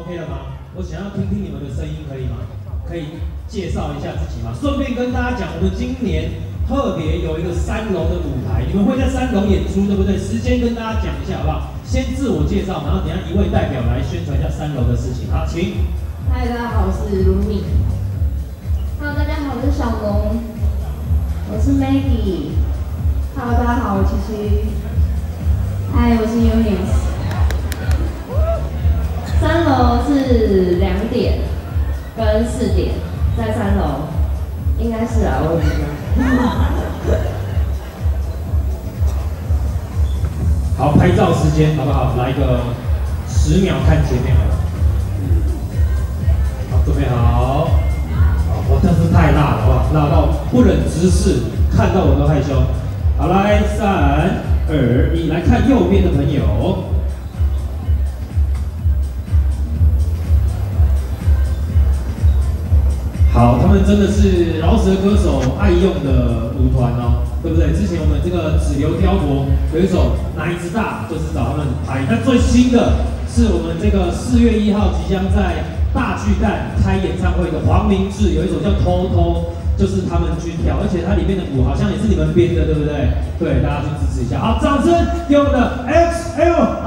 OK 了吗？我想要听听你们的声音，可以吗？可以介绍一下自己吗？顺便跟大家讲，我们今年特别有一个三楼的舞台，你们会在三楼演出，对不对？时间跟大家讲一下好不好？先自我介绍，然后等下一位代表来宣传一下三楼的事情。好，请。嗨，大家好，我是卢米。Hello，大家好，我是小龙。我是 Maggie。Hello，大家好，我是七是两点跟四点，在三楼，应该是啊，我也不知道。好，拍照时间好不好？来个十秒看前面好了。好，准备好。好，我这是太辣了，好不好？辣到不忍直视，看到我都害羞。好，来，三、二、一，来看右边的朋友。好，他们真的是饶舌歌手爱用的舞团哦，对不对？之前我们这个紫流雕国有一首奶子大，就是找他们拍。那最新的是我们这个四月一号即将在大巨蛋开演唱会的黄明志，有一首叫偷偷，就是他们去跳，而且它里面的鼓好像也是你们编的，对不对？对，大家去支持一下。好，掌声给我们的 XL。